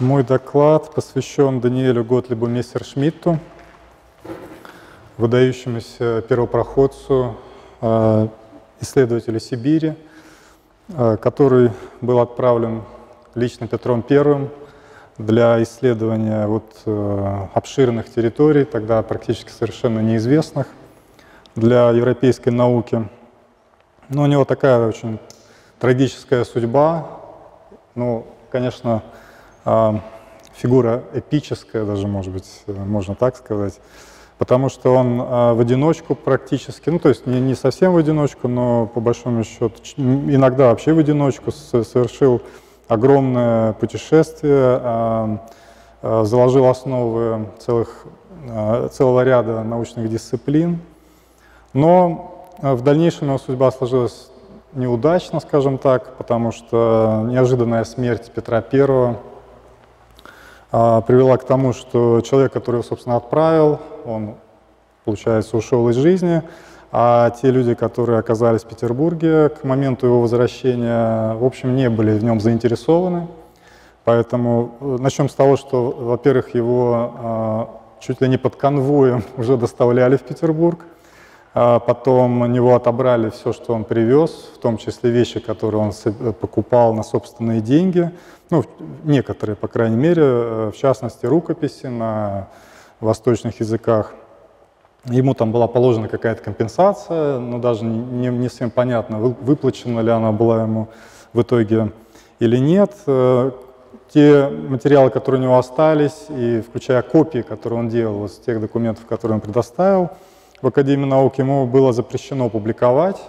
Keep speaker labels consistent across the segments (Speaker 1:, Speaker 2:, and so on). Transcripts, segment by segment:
Speaker 1: Мой доклад посвящен Даниэлю Готлибу Мессершмитту, выдающемуся первопроходцу, э, исследователю Сибири, э, который был отправлен лично Петром Первым для исследования вот э, обширных территорий, тогда практически совершенно неизвестных для европейской науки. Но у него такая очень трагическая судьба. Ну, конечно, фигура эпическая даже, может быть, можно так сказать, потому что он а, в одиночку практически, ну, то есть не, не совсем в одиночку, но по большому счету иногда вообще в одиночку совершил огромное путешествие, а, заложил основы целых, целого ряда научных дисциплин, но в дальнейшем его судьба сложилась неудачно, скажем так, потому что неожиданная смерть Петра а, привела к тому, что человек, который его, собственно, отправил, он, получается, ушел из жизни, а те люди, которые оказались в Петербурге к моменту его возвращения, в общем, не были в нем заинтересованы. Поэтому э, начнем с того, что, во-первых, его а, чуть ли не под конвоем уже доставляли в Петербург, а потом у него отобрали все, что он привез, в том числе вещи, которые он покупал на собственные деньги, ну, некоторые, по крайней мере, э, в частности, рукописи на восточных языках. Ему там была положена какая-то компенсация, но даже не, не всем понятно, выплачена ли она была ему в итоге или нет. Э, те материалы, которые у него остались, и включая копии, которые он делал из тех документов, которые он предоставил, в Академии наук ему было запрещено публиковать.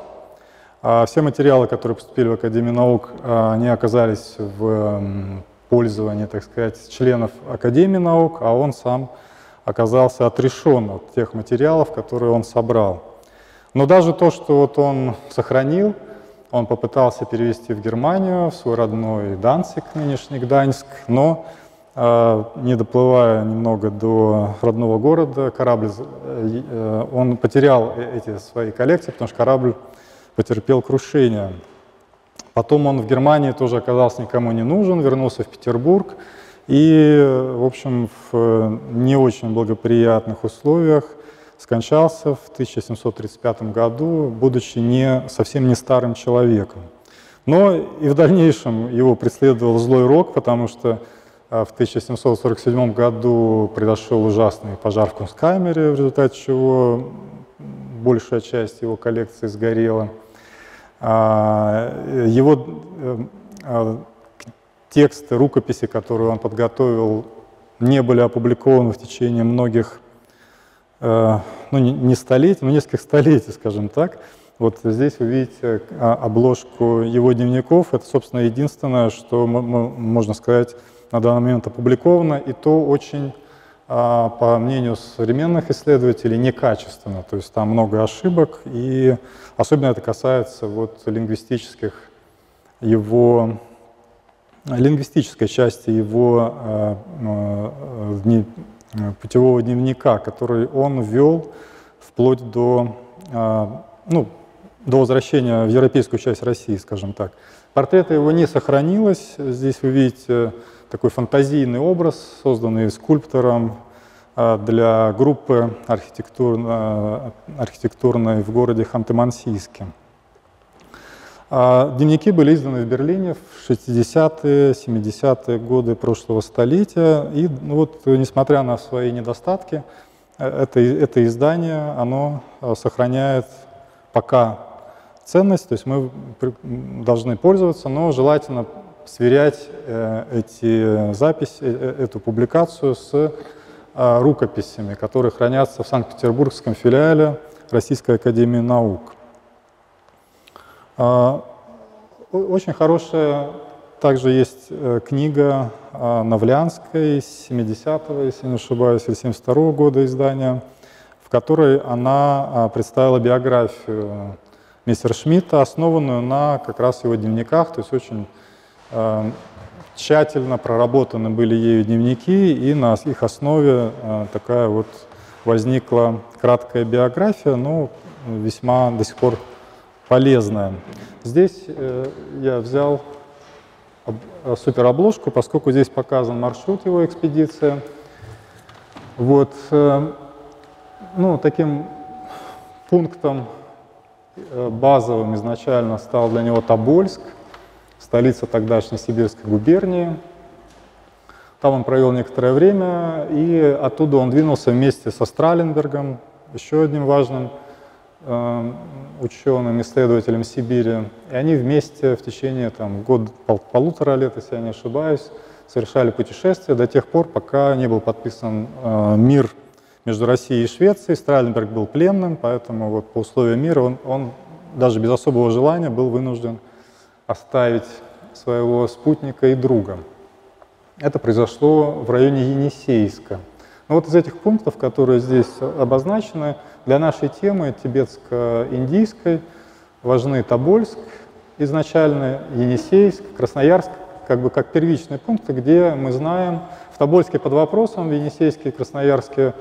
Speaker 1: А все материалы, которые поступили в Академию наук, а, они оказались в пользовании, так сказать, членов Академии наук, а он сам оказался отрешен от тех материалов, которые он собрал. Но даже то, что вот он сохранил, он попытался перевести в Германию, в свой родной Данцик, нынешний Гданьск, но не доплывая немного до родного города, корабль, э, он потерял э, эти свои коллекции, потому что корабль потерпел крушение. Потом он в Германии тоже оказался никому не нужен, вернулся в Петербург и, в общем, в не очень благоприятных условиях скончался в 1735 году, будучи не, совсем не старым человеком. Но и в дальнейшем его преследовал злой рок, потому что а в 1747 году произошел ужасный пожар в Кунсткамере, в результате чего большая часть его коллекции сгорела. А, его э, а, тексты, рукописи, которые он подготовил, не были опубликованы в течение многих, э, ну не столетий, но нескольких столетий, скажем так. Вот здесь вы видите обложку его дневников. Это, собственно, единственное, что можно сказать на данный момент опубликовано, и то очень, а, по мнению современных исследователей, некачественно. То есть там много ошибок, и особенно это касается вот лингвистических его лингвистической части его а, а, путевого дневника, который он вел вплоть до, ну, до возвращения в европейскую часть России, скажем так. Портрета его не сохранилось. Здесь вы видите такой фантазийный образ, созданный скульптором а, для группы архитектурно, архитектурной в городе Ханты-Мансийске. А, дневники были изданы в Берлине в 60-е, 70-е годы прошлого столетия. И ну вот, несмотря на свои недостатки, э, это, это издание оно сохраняет пока ценность, то есть мы должны пользоваться, но желательно сверять э, эти записи, э, эту публикацию с э, рукописями, которые хранятся в Санкт-Петербургском филиале Российской Академии Наук. А, очень хорошая также есть книга Навлянской 70-го, если не ошибаюсь, или 72-го года издания, в которой она представила биографию мистера Шмидта, основанную на как раз его дневниках, то есть очень Э, тщательно проработаны были ею дневники, и на их основе э, такая вот возникла краткая биография, но весьма до сих пор полезная. Здесь э, я взял суперобложку, поскольку здесь показан маршрут его экспедиции. Вот, ну, таким пунктом базовым изначально стал для него Тобольск, столица тогдашней Сибирской губернии. Там он провел некоторое время, и оттуда он двинулся вместе со Страленбергом, еще одним важным э, ученым, исследователем Сибири. И они вместе в течение там, года, пол, полутора лет, если я не ошибаюсь, совершали путешествия до тех пор, пока не был подписан э, мир между Россией и Швецией. Страленберг был пленным, поэтому вот по условиям мира он, он даже без особого желания был вынужден оставить своего спутника и друга. Это произошло в районе Енисейска. Но вот из этих пунктов, которые здесь обозначены, для нашей темы тибетско-индийской важны Тобольск изначально, Енисейск, Красноярск, как бы как первичные пункты, где мы знаем, в Тобольске под вопросом, в Енисейске и Красноярске,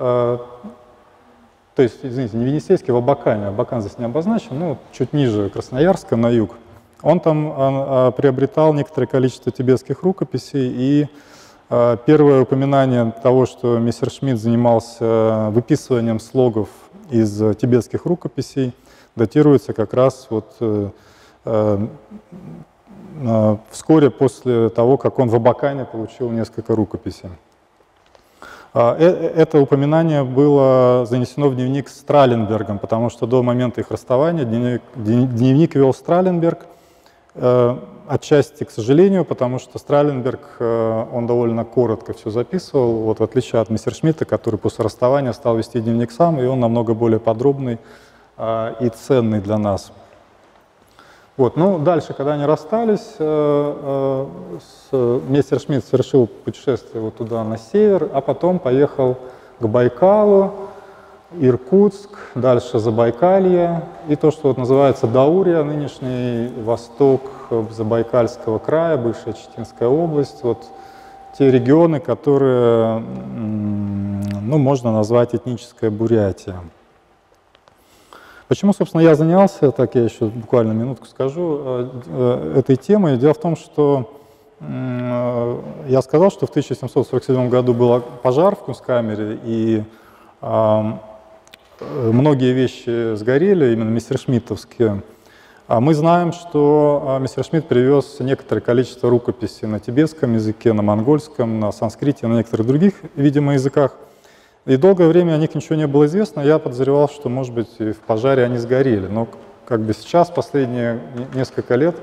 Speaker 1: то есть, извините, не в в Абакане, Абакан здесь не обозначен, ну, чуть ниже Красноярска, на юг, он там он, а, приобретал некоторое количество тибетских рукописей, и а, первое упоминание того, что мистер Шмидт занимался выписыванием слогов из тибетских рукописей, датируется как раз вот э, э, вскоре после того, как он в Абакане получил несколько рукописей. А, э, это упоминание было занесено в дневник Страленбергом, потому что до момента их расставания дневник, дневник вел Страленберг – Э, отчасти, к сожалению, потому что Страленберг, э, он довольно коротко все записывал, вот в отличие от Мессершмитта, который после расставания стал вести дневник сам, и он намного более подробный э, и ценный для нас. Вот, ну, дальше, когда они расстались, э, э, Мессершмитт совершил путешествие вот туда на север, а потом поехал к Байкалу, Иркутск, дальше Забайкалье и то, что вот называется Даурия, нынешний восток Забайкальского края, бывшая Читинская область, вот те регионы, которые, ну, можно назвать этническая Бурятия. Почему, собственно, я занялся, так я еще буквально минутку скажу, э, э, этой темой? Дело в том, что я сказал, что в 1747 году был пожар в Кунсткамере, и многие вещи сгорели, именно мессершмиттовские. А мы знаем, что а, Мессершмитт привез некоторое количество рукописей на тибетском языке, на монгольском, на санскрите, на некоторых других, видимо, языках. И долгое время о них ничего не было известно. Я подозревал, что, может быть, в пожаре они сгорели. Но как бы сейчас, последние несколько лет,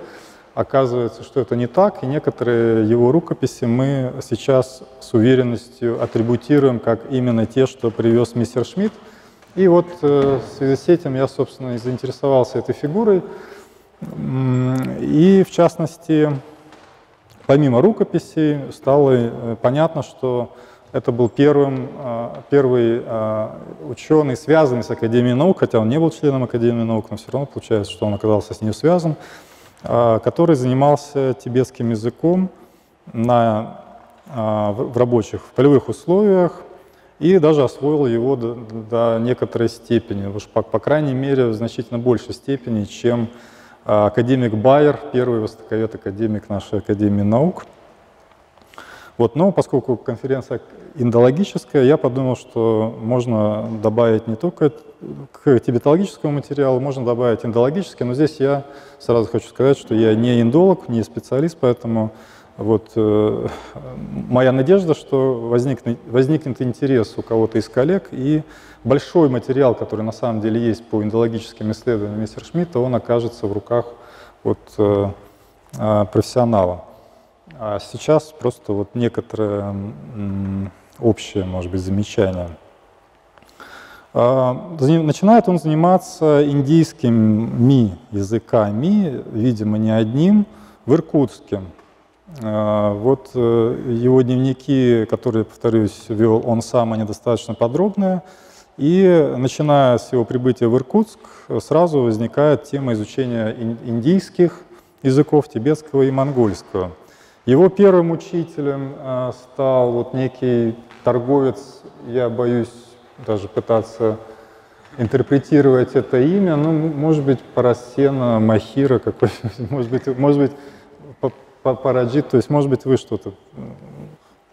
Speaker 1: оказывается, что это не так, и некоторые его рукописи мы сейчас с уверенностью атрибутируем как именно те, что привез мистер Шмидт. И вот э, в связи с этим я, собственно, и заинтересовался этой фигурой. И, в частности, помимо рукописей, стало э, понятно, что это был первым, э, первый ученый, связанный с Академией наук, хотя он не был членом Академии наук, но все равно получается, что он оказался с ней связан, который занимался тибетским языком на, в рабочих, в полевых условиях, и даже освоил его до, до некоторой степени, уж по, по крайней мере в значительно большей степени, чем а, академик Байер, первый востоковед академик нашей Академии наук. Вот, но поскольку конференция индологическая, я подумал, что можно добавить не только к тибетологическому материалу, можно добавить индологический, но здесь я сразу хочу сказать, что я не индолог, не специалист, поэтому вот, э, моя надежда, что возникнет, возникнет интерес у кого-то из коллег, и большой материал, который на самом деле есть по индологическим исследованиям мистера Шмидта, он окажется в руках вот, э, э, профессионала. А сейчас просто вот некоторое общее, может быть, замечание. А, начинает он заниматься индийскими языками, видимо, не одним, в Иркутске. А, вот э, его дневники, которые, повторюсь, вел он сам, они достаточно подробные. И начиная с его прибытия в Иркутск, сразу возникает тема изучения индийских языков, тибетского и монгольского. Его первым учителем а, стал вот некий торговец, я боюсь даже пытаться интерпретировать это имя, ну, может быть, Парасена, Махира какой-нибудь, может быть, может быть Параджит, то есть, может быть, вы что-то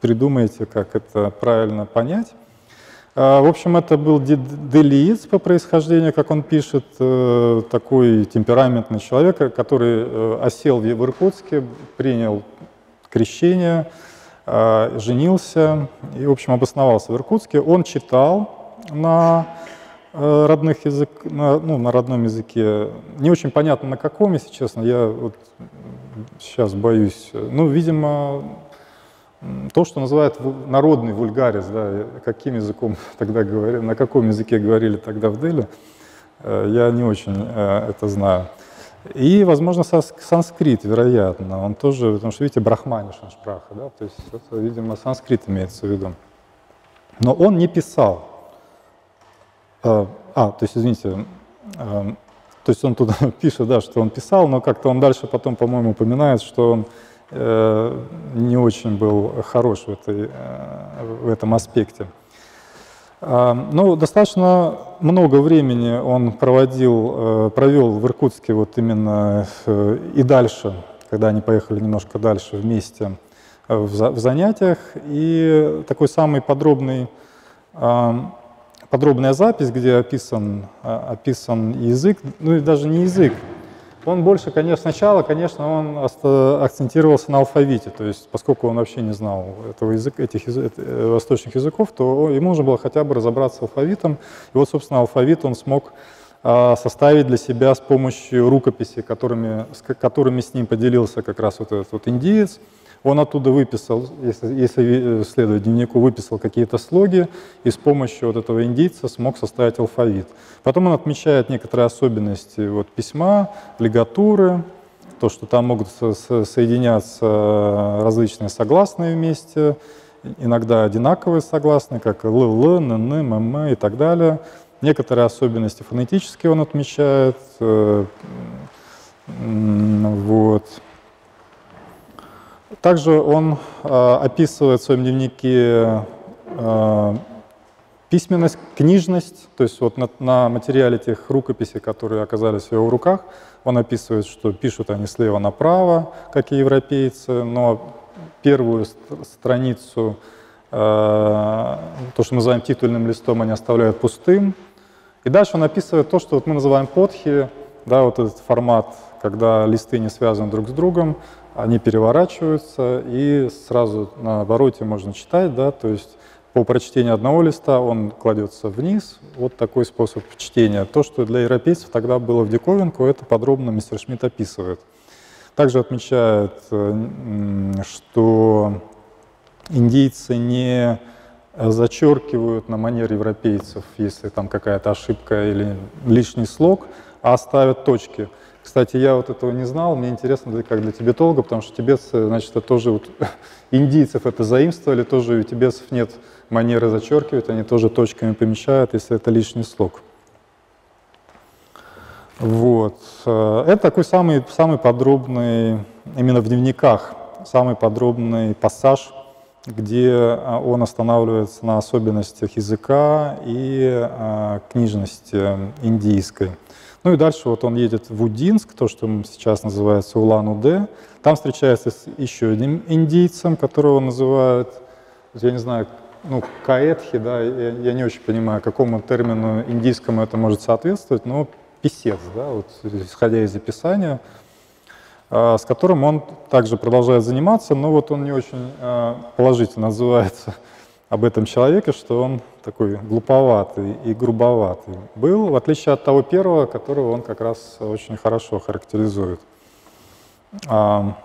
Speaker 1: придумаете, как это правильно понять. А, в общем, это был делиец по происхождению, как он пишет, э, такой темпераментный человек, который э, осел в Иркутске, принял крещение, а, женился и, в общем, обосновался в Иркутске. Он читал на э, родных язык, на, ну, на родном языке. Не очень понятно, на каком, если честно. Я вот сейчас боюсь. Ну, видимо, то, что называют народный вульгарис, да, каким языком тогда говорили, на каком языке говорили тогда в Дели, э, я не очень э, это знаю. И, возможно, санскрит, вероятно, он тоже, потому что, видите, брахманишин шпраха, да, то есть это, видимо, санскрит имеется в виду. Но он не писал. Э, а, то есть, извините, то есть он тут пишет, да, что он писал, но как-то он дальше потом, по-моему, упоминает, что он Э, не очень был хорош в, этой, э, в этом аспекте. А, ну, достаточно много времени он проводил, э, провел в Иркутске вот именно и дальше, когда они поехали немножко дальше вместе в занятиях. И такой самый подробный, подробная запись, где описан, описан язык, ну и даже не язык, он больше, конечно, сначала, конечно, он акцентировался на алфавите, то есть поскольку он вообще не знал этого языка, этих э, восточных языков, то ему нужно было хотя бы разобраться с алфавитом. И вот, собственно, алфавит он смог составить для себя с помощью рукописей, которыми, с которыми с ним поделился как раз вот этот вот индиец. Он оттуда выписал, если, если э, следовать дневнику, выписал какие-то слоги и с помощью вот этого индийца смог составить алфавит. Потом он отмечает некоторые особенности вот, письма, лигатуры, то, что там могут соединяться различные согласные вместе, иногда одинаковые согласные, как л, л, н, н, м, м и так далее. Некоторые особенности фонетические он отмечает. Э, вот. Также он э, описывает в своем дневнике э, письменность, книжность, то есть вот на, на материале тех рукописей, которые оказались в его руках, он описывает, что пишут они слева направо, как и европейцы, но первую страницу, э, то, что мы называем титульным листом, они оставляют пустым. И дальше он описывает то, что вот мы называем подхи, да, вот этот формат, когда листы не связаны друг с другом, они переворачиваются, и сразу на обороте можно читать, да, то есть по прочтению одного листа он кладется вниз. Вот такой способ чтения. То, что для европейцев тогда было в диковинку, это подробно мистер Шмидт описывает. Также отмечает, что индийцы не зачеркивают на манер европейцев, если там какая-то ошибка или лишний слог, а ставят точки. Кстати, я вот этого не знал, мне интересно, как для тибетолога, потому что тибетцы, значит, это тоже вот индийцев это заимствовали, тоже у тибетцев нет манеры зачеркивать, они тоже точками помещают, если это лишний слог. Вот. Э, это такой самый, самый подробный, именно в дневниках, самый подробный пассаж, где э, он останавливается на особенностях языка и э, книжности индийской. Ну и дальше вот он едет в Удинск, то, что сейчас называется Улан-Удэ. Там встречается с еще одним индийцем, которого называют, я не знаю, ну, каэтхи, да, я, я не очень понимаю, какому термину индийскому это может соответствовать, но писец, да, вот, исходя из описания, а, с которым он также продолжает заниматься, но вот он не очень а, положительно называется об этом человеке, что он такой глуповатый и грубоватый был, в отличие от того первого, которого он как раз очень хорошо характеризует. А,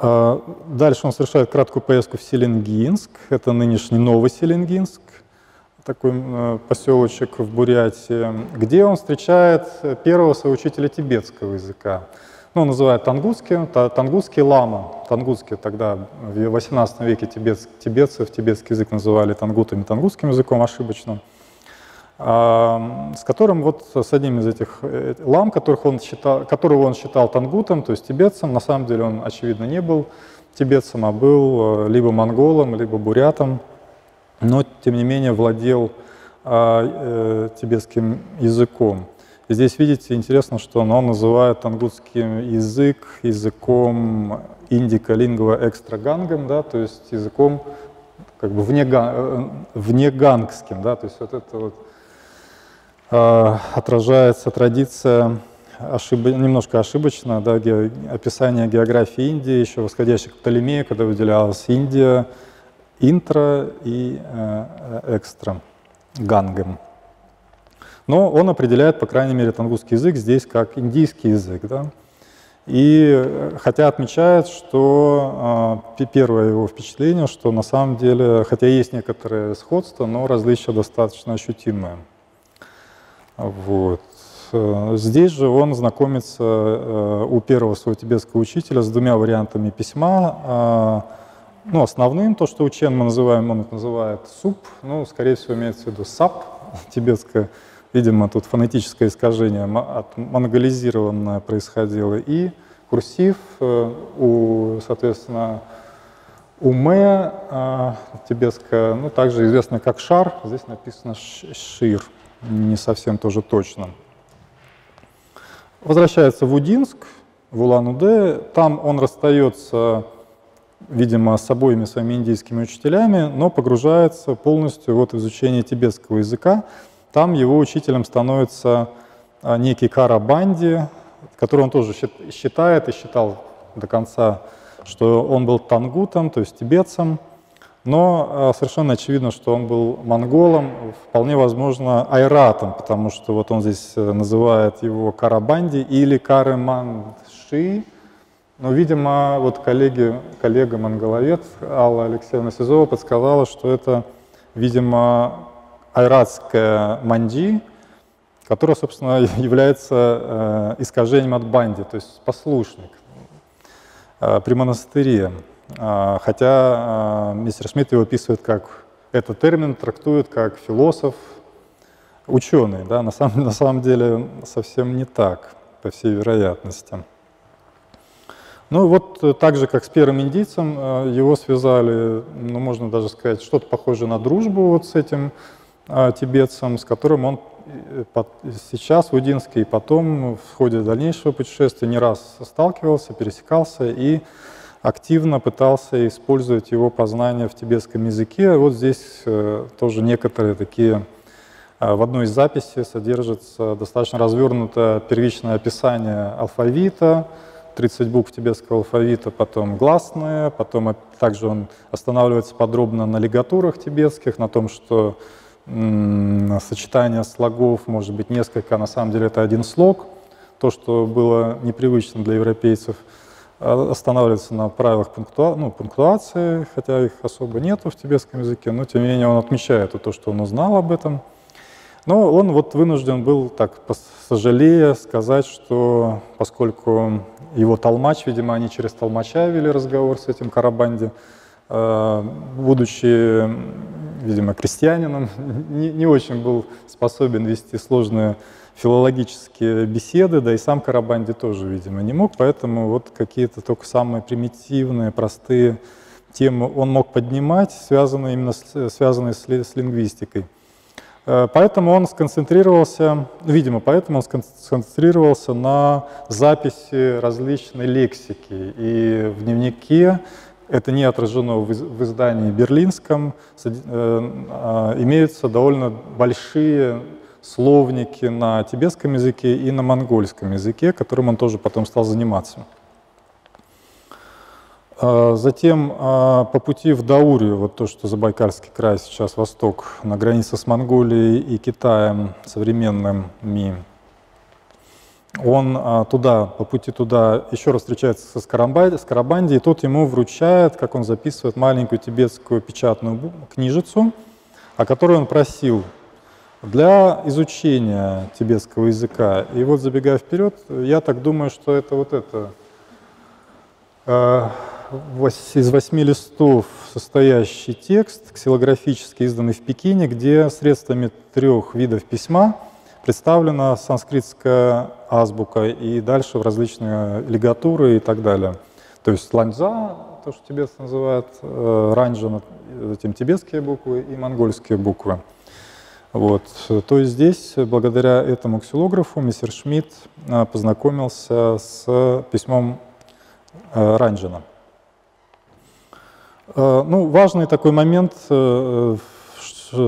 Speaker 1: а, дальше он совершает краткую поездку в Селенгинск, это нынешний Новый Селенгинск, такой э, поселочек в Бурятии, где он встречает первого своего учителя тибетского языка. Ну, называют тангутским, тангутский лама. Тангутский тогда в 18 веке тибет, тибетцев, тибетский язык называли тангутами, тангутским языком ошибочно. А, с которым вот с одним из этих э, лам, которых он считал, которого он считал тангутом, то есть тибетцем, на самом деле он, очевидно, не был тибетцем, а был э, либо монголом, либо бурятом, но, тем не менее, владел а, э, тибетским языком. здесь видите, интересно, что он называет тангутский язык языком индика-лингва экстрагангом, да, то есть языком как бы вне, э, внегангским, да, то есть вот это вот э, отражается традиция ошиб... немножко ошибочно, да, ге... описание географии Индии, еще восходящих к Птолемею, когда выделялась Индия интро и э, экстра, гангом. Но он определяет, по крайней мере, тангусский язык здесь как индийский язык. Да? И э, хотя отмечает, что э, первое его впечатление, что на самом деле, хотя есть некоторые сходства, но различия достаточно ощутимые. Вот. Э, здесь же он знакомится э, у первого своего тибетского учителя с двумя вариантами письма. Ну, основным, то, что у Чен мы называем, он называет суп, ну, скорее всего, имеется в виду сап, тибетское, видимо, тут фонетическое искажение от монголизированное происходило, и курсив э, у, соответственно, уме тибетское, ну, также известное как шар, здесь написано шир, не совсем тоже точно. Возвращается в Удинск, в Улан-Удэ. Там он расстается, видимо, с обоими своими индийскими учителями, но погружается полностью вот в изучение тибетского языка. Там его учителем становится а, некий Кара Банди, который он тоже считает и считал до конца, что он был тангутом, то есть тибетцем. Но а, совершенно очевидно, что он был монголом, вполне возможно айратом, потому что вот он здесь э, называет его Карабанди или Карыманши. Но, видимо, вот коллеги, коллега монголовед Алла Алексеевна Сизова подсказала, что это, видимо, айратская манди, которая, собственно, является э, искажением от банди, то есть послушник э, при монастыре. А, хотя а, мистер Шмидт его описывает как, этот термин трактует как философ, ученый. Да? На, самом, на самом деле совсем не так, по всей вероятности. Ну вот э, так же, как с первым индийцем, э, его связали, ну можно даже сказать, что-то похожее на дружбу вот с этим а, тибетцем, с которым он э, сейчас в Удинске и потом в ходе дальнейшего путешествия не раз сталкивался, пересекался и активно пытался использовать его познания в тибетском языке. Вот здесь тоже некоторые такие, в одной из записей содержится достаточно развернутое первичное описание алфавита, 30 букв тибетского алфавита, потом гласные, потом также он останавливается подробно на лигатурах тибетских, на том, что сочетание слогов может быть несколько, а на самом деле это один слог, то, что было непривычно для европейцев – а, останавливается на правилах пунктуа, ну, пунктуации, хотя их особо нету в тибетском языке, но тем не менее он отмечает то, что он узнал об этом. Но он вот вынужден был, так сожалея, сказать, что поскольку его толмач, видимо, они через толмача вели разговор с этим Карабанди, а, будучи, видимо, крестьянином, не, не очень был способен вести сложные филологические беседы, да и сам Карабанди тоже, видимо, не мог, поэтому вот какие-то только самые примитивные, простые темы он мог поднимать, связанные именно с, связанные с, с лингвистикой. Э, поэтому он сконцентрировался, видимо, поэтому он сконцентрировался на записи различной лексики. И в дневнике, это не отражено в издании берлинском, э, а, имеются довольно большие словники на тибетском языке и на монгольском языке, которым он тоже потом стал заниматься. А, затем а, по пути в Даурию, вот то, что Забайкальский край сейчас восток, на границе с Монголией и Китаем современными, он а, туда, по пути туда еще раз встречается со Скоромбанди, Скоробанди, и тот ему вручает, как он записывает, маленькую тибетскую печатную книжицу, о которой он просил для изучения тибетского языка. И вот забегая вперед, я так думаю, что это вот это из восьми листов состоящий текст, ксилографически изданный в Пекине, где средствами трех видов письма представлена санскритская азбука и дальше в различные лигатуры и так далее. То есть ланьза, то, что тибетцы называют, э, ранджа, затем тибетские буквы и монгольские буквы. Вот. То есть здесь, благодаря этому ксилографу, мистер Шмидт а, познакомился с письмом а, Ранжина. А, ну, важный такой момент э,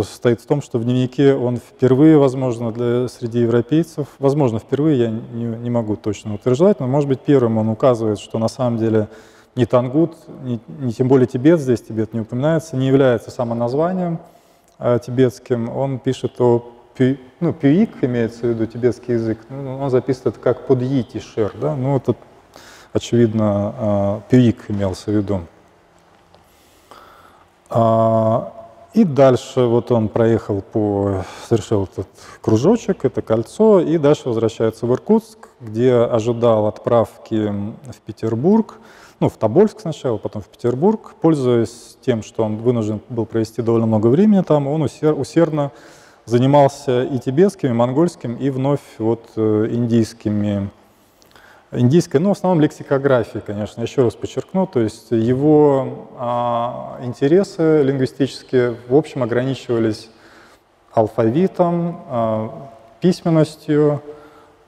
Speaker 1: стоит в том, что в дневнике он впервые, возможно, для, среди европейцев, возможно, впервые, я не, не могу точно утверждать, но, может быть, первым он указывает, что на самом деле ни Тангут, ни, ни тем более Тибет, здесь Тибет не упоминается, не является самоназванием, названием Э, тибетским, он пишет о пю, ну, пюик, имеется в виду тибетский язык, ну, он записывает как подъитишер, да, ну, это, очевидно, э, пюик имелся в виду. А, и дальше вот он проехал по, совершил этот кружочек, это кольцо, и дальше возвращается в Иркутск, где ожидал отправки в Петербург, ну, в Тобольск сначала, потом в Петербург. Пользуясь тем, что он вынужден был провести довольно много времени там, он усердно занимался и тибетским, и монгольским, и вновь вот э, индийскими, индийской, ну, в основном лексикографией, конечно, еще раз подчеркну, то есть его а, интересы лингвистические, в общем, ограничивались алфавитом, а, письменностью,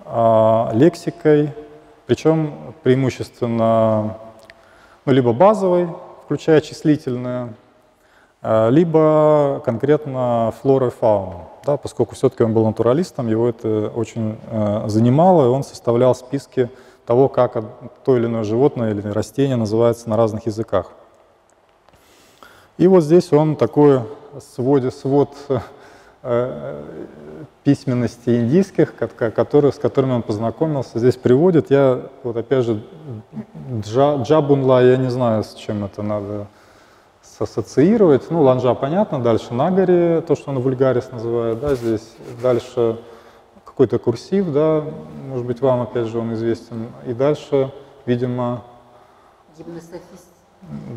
Speaker 1: а, лексикой, причем преимущественно ну, либо базовый, включая числительное, а, либо конкретно флора и фауна. Да, поскольку все-таки он был натуралистом, его это очень э, занимало, и он составлял списки того, как то или иное животное или растение называется на разных языках. И вот здесь он такой сводит, свод э, письменности индийских, которые, с которыми он познакомился, здесь приводит. Я вот опять же джа, джабунла, я не знаю, с чем это надо ассоциировать. Ну, ланжа понятно, дальше нагари, то, что он вульгарис называет, да, здесь дальше какой-то курсив, да, может быть, вам опять же он известен. И дальше, видимо...
Speaker 2: Гимнософист.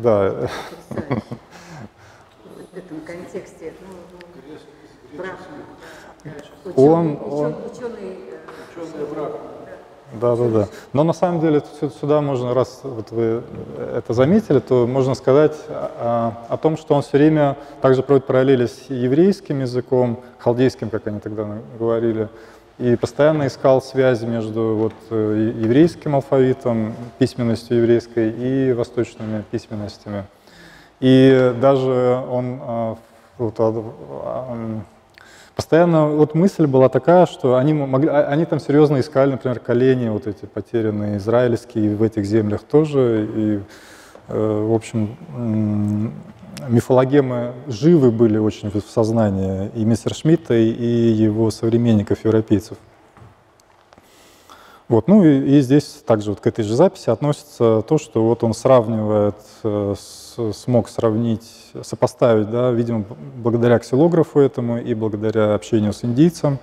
Speaker 1: Да.
Speaker 2: В этом контексте, ну, ну брахма.
Speaker 1: Он, он, ученый, ученый враг. Да, да, да. Но на самом деле сюда можно, раз вот вы это заметили, то можно сказать о, о том, что он все время также проводит параллели с еврейским языком, халдейским, как они тогда говорили, и постоянно искал связи между вот э, еврейским алфавитом, письменностью еврейской и восточными письменностями. И даже он э, вот, постоянно вот мысль была такая, что они, могли, а, они там серьезно искали, например, колени вот эти потерянные израильские в этих землях тоже. И, э, в общем, мифологемы живы были очень в сознании и мистера Шмидта, и его современников, европейцев. Вот, ну и, и здесь также вот к этой же записи относится то, что вот он сравнивает, э, с, смог сравнить, сопоставить, да, видимо, благодаря ксилографу этому и благодаря общению с индийцем,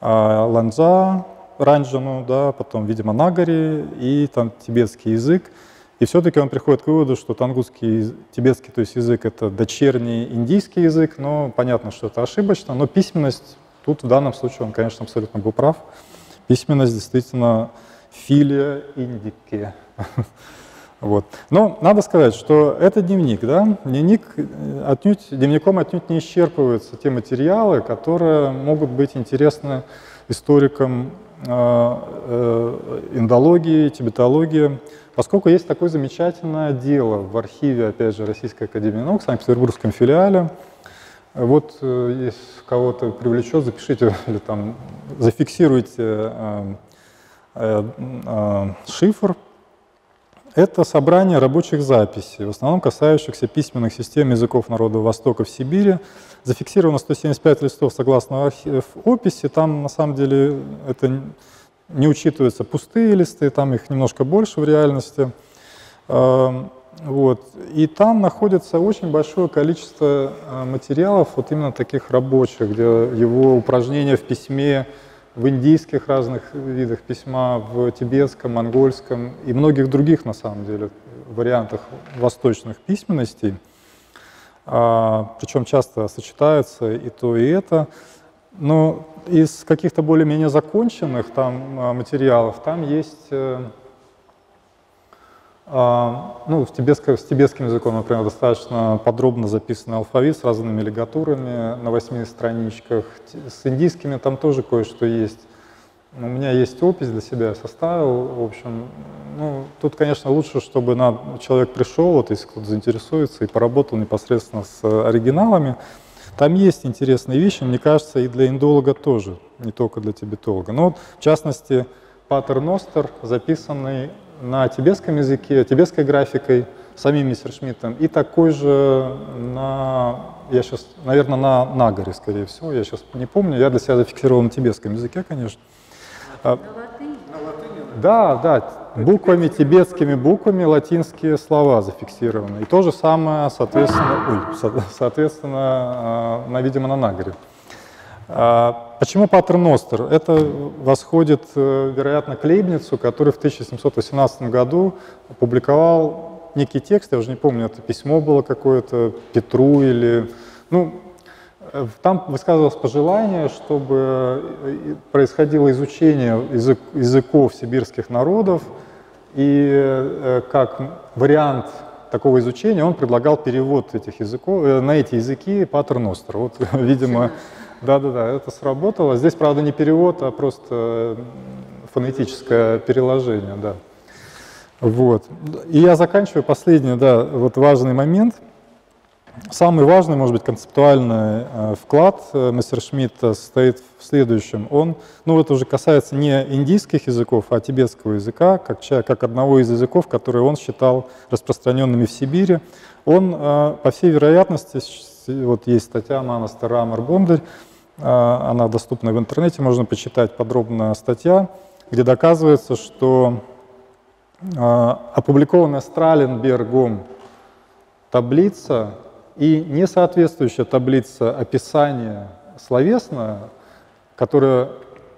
Speaker 1: э, Ланза, Ранджану, да, потом, видимо, Нагари и там тибетский язык. И все-таки он приходит к выводу, что тангутский, тибетский, то есть язык, это дочерний индийский язык, но понятно, что это ошибочно, но письменность, тут в данном случае он, конечно, абсолютно был прав. Письменность действительно филия индики. Вот. Но надо сказать, что это дневник, да, дневник э, отнюдь, дневником отнюдь не исчерпываются те материалы, которые могут быть интересны историкам индологии, тибетологии, поскольку есть такое замечательное дело в архиве, опять же, Российской Академии Наук, в Санкт-Петербургском филиале, вот э, если кого-то привлечет, запишите или там зафиксируйте э, э, э, шифр. Это собрание рабочих записей, в основном касающихся письменных систем языков народа Востока в Сибири. Зафиксировано 175 листов согласно описи. Там на самом деле это не учитываются пустые листы, там их немножко больше в реальности. Эм, вот. И там находится очень большое количество а, материалов, вот именно таких рабочих, где его упражнения в письме, в индийских разных видах письма, в тибетском, монгольском и многих других, на самом деле, вариантах восточных письменностей. А, причем часто сочетается и то, и это. Но из каких-то более-менее законченных там а, материалов там есть э, ну, в тибетско, с тибетским языком, например, достаточно подробно записан алфавит с разными лигатурами на восьми страничках. С индийскими там тоже кое-что есть. У меня есть опись для себя, я составил. В общем, ну, тут, конечно, лучше, чтобы на, человек пришел, вот если кто-то заинтересуется, и поработал непосредственно с оригиналами. Там есть интересные вещи, мне кажется, и для индолога тоже, не только для тибетолога. Но вот, в частности, Патер Ностер, записанный на тибетском языке, тибетской графикой, самим Мессершмиттом, и такой же на, я сейчас, наверное, на Нагаре, скорее всего, я сейчас не помню, я для себя зафиксировал на тибетском языке, конечно.
Speaker 2: А, на
Speaker 1: латыни? Да, да, буквами, тибетскими буквами латинские слова зафиксированы. И то же самое, соответственно, ой, соответственно а, на, видимо, на Нагаре. А, почему Патер Ностер? Это восходит, э, вероятно, к Лейбницу, который в 1718 году опубликовал некий текст, я уже не помню, это письмо было какое-то Петру или... Ну, э, там высказывалось пожелание, чтобы э, происходило изучение язык, языков сибирских народов, и как вариант такого изучения он предлагал перевод этих языков, на эти языки Патер Ностер. Вот, видимо, да-да-да, это сработало. Здесь, правда, не перевод, а просто фонетическое переложение, да. Вот. И я заканчиваю последний, да, вот важный момент. Самый важный, может быть, концептуальный э, вклад э, Мессершмитта состоит в следующем. Он, ну это уже касается не индийских языков, а тибетского языка, как, как одного из языков, который он считал распространенными в Сибири. Он, э, по всей вероятности, вот есть статья Мана Старамар Бондарь, а, она доступна в интернете, можно почитать подробная статья, где доказывается, что а, опубликованная Страленбергом таблица и несоответствующая таблица описания словесная, которая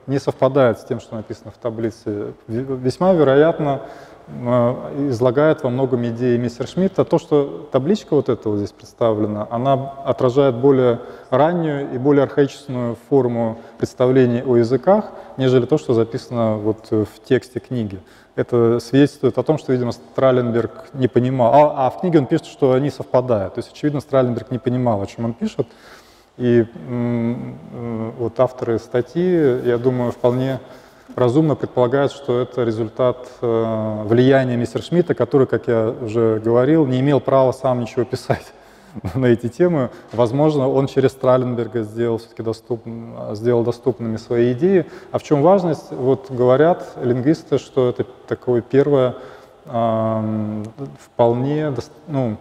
Speaker 1: не совпадает с тем, что написано в таблице, весьма вероятно излагает во многом идеи мистера Шмидта. То, что табличка вот эта вот здесь представлена, она отражает более раннюю и более архаичную форму представления о языках, нежели то, что записано вот в тексте книги. Это свидетельствует о том, что, видимо, Страленберг не понимал. А, а в книге он пишет, что они совпадают. То есть, очевидно, Страленберг не понимал, о чем он пишет. И вот авторы статьи, я думаю, вполне разумно предполагают, что это результат э, влияния мистера Шмидта, который, как я уже говорил, не имел права сам ничего писать на эти темы. Возможно, он через Страленберга сделал доступ, сделал доступными свои идеи. А в чем важность? Вот говорят лингвисты, что это такое первое э, вполне, ну,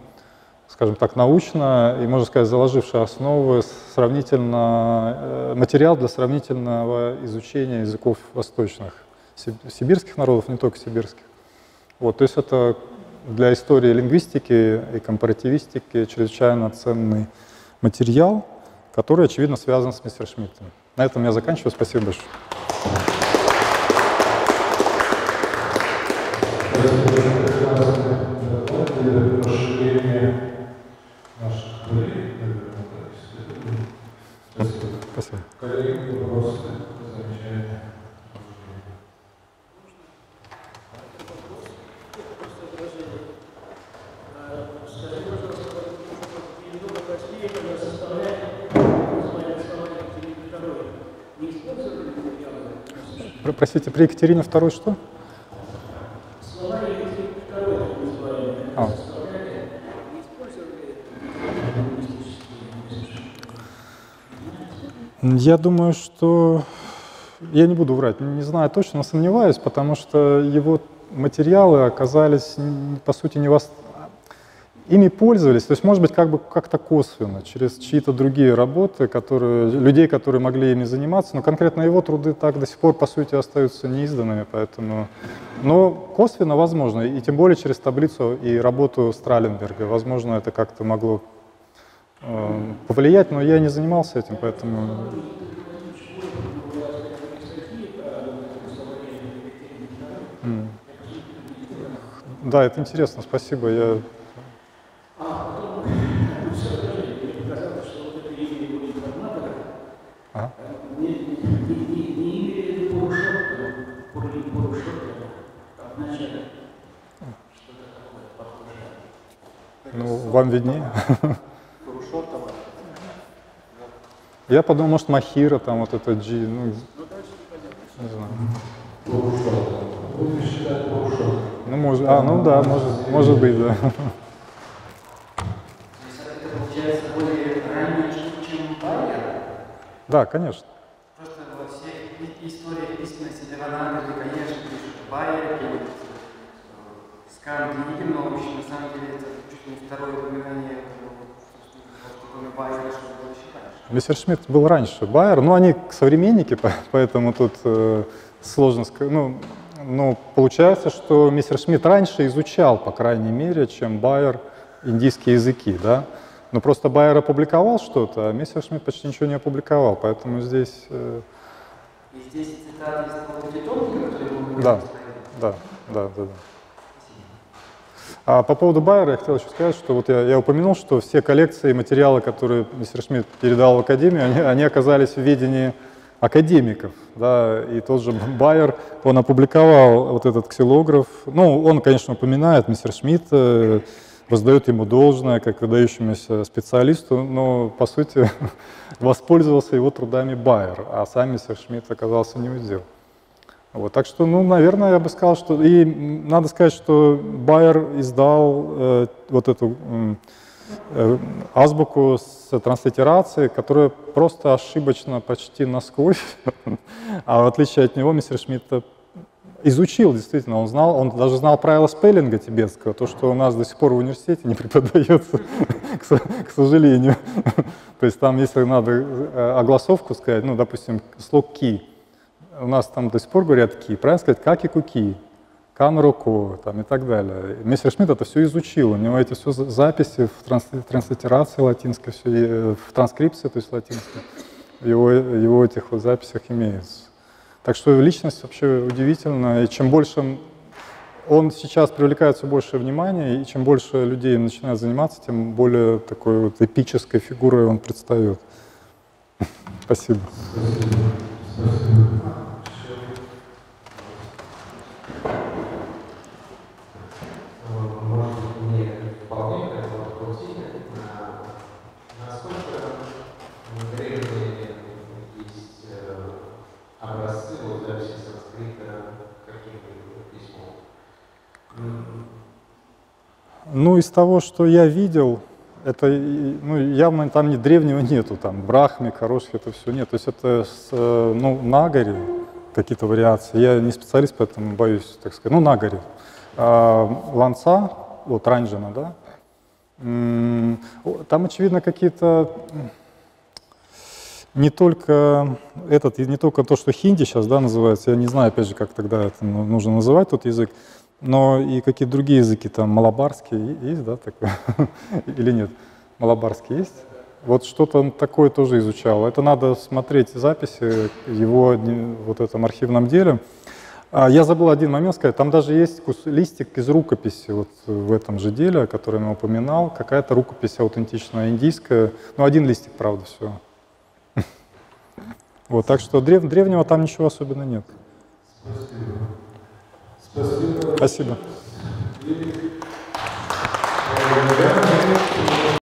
Speaker 1: скажем так, научно и, можно сказать, заложившая основы сравнительно, э, материал для сравнительного изучения языков восточных, сибирских народов, не только сибирских. Вот, то есть это для истории лингвистики и компаративистики чрезвычайно ценный материал, который, очевидно, связан с мистером Шмидтом. На этом я заканчиваю. Спасибо большое. Простите, при Екатерине второй что? Я думаю, что я не буду врать, не знаю точно, но сомневаюсь, потому что его материалы оказались, по сути, не вос... ими пользовались, то есть, может быть, как бы как-то косвенно, через чьи-то другие работы, которые, людей, которые могли ими заниматься, но конкретно его труды так до сих пор, по сути, остаются неизданными, поэтому... Но косвенно возможно, и тем более через таблицу и работу Страленберга, возможно, это как-то могло Э, повлиять, но я не занимался этим, поэтому... Да, это интересно, спасибо. Я... А? вам виднее. Я подумал, может, Махира, там вот это G, ну, не знаю. Ну, может, а, ну да, может, может быть, да. Да, конечно.
Speaker 3: Просто во всех и- историях письменности Леванада, конечно, пишут Байер, пишут э, Скан Книги, но в общем, на самом деле это чуть ли не второе упоминание ну, собственно, кроме Байера, что было еще раньше.
Speaker 1: Мессершмитт был раньше Байер, но они современники, по- поэтому тут э, сложно сказать. Ну, ну, получается, что Мессершмитт раньше изучал, по крайней мере, чем Байер индийские языки, да. Но просто Байер опубликовал что-то, а Мессершмитт почти ничего не опубликовал, поэтому здесь, э,
Speaker 3: И здесь цитаты из того который
Speaker 1: Да. да, да, да, да. А по поводу Байера я хотел еще сказать, что вот я, я упомянул, что все коллекции и материалы, которые мистер Шмидт передал в Академию, они, они оказались в ведении академиков. Да, и тот же Байер, он опубликовал вот этот ксилограф. Ну, он, конечно, упоминает мистер Шмидт, э, воздает ему должное как выдающемуся специалисту, но, по сути, воспользовался его трудами Байер, а сам мистер Шмидт оказался не у дел. Вот, так что, ну, наверное, я бы сказал, что... И надо сказать, что Байер издал э, вот эту э, азбуку с транслитерацией, которая просто ошибочно почти насквозь. А в отличие от него, мистер Шмидт изучил, действительно, он знал, он даже знал правила спеллинга тибетского, то, что у нас до сих пор в университете не преподается, к сожалению. То есть там, если надо э, огласовку сказать, ну, допустим, слог «ки», у нас там до сих пор говорят «ки», правильно сказать «как» и «куки», «кан руко» там, и так далее. Мистер Шмидт это все изучил, у него эти все за- записи в транс- транслитерации латинской, все, э, в транскрипции, то есть латинской, в его, его этих вот записях имеется. Так что личность вообще удивительная, и чем больше он сейчас привлекает все больше внимания, и чем больше людей начинает заниматься, тем более такой вот эпической фигурой он предстает. Спасибо.
Speaker 4: Может быть, мне вполне как бы открутили, а, насколько древние есть э, образцы вот записи санскрита каким-либо письмом. М,
Speaker 1: Ну, из того, что я видел, это ну, явно там ни древнего нету, там брахми, корошки, это все нет. То есть это э, ну, нагори какие-то вариации. Я не специалист, поэтому боюсь, так сказать. Ну, нагори. А, ланца, вот ранжина, да, там, очевидно, какие-то не только этот, не только то, что хинди сейчас да, называется, я не знаю, опять же, как тогда это ну, нужно называть, тот язык, но и какие-то другие языки, там малабарский есть, да, такой? Или нет? Малабарский есть? Вот что-то такое тоже изучал. Это надо смотреть записи его вот этом архивном деле. А, Я забыл один момент сказать. Там даже есть кус- листик из рукописи вот в этом же деле, о котором я упоминал. Какая-то рукопись аутентичная индийская. Ну, один листик, правда, все. Вот, так что древ- древнего там ничего особенно нет. Спасибо.
Speaker 5: Я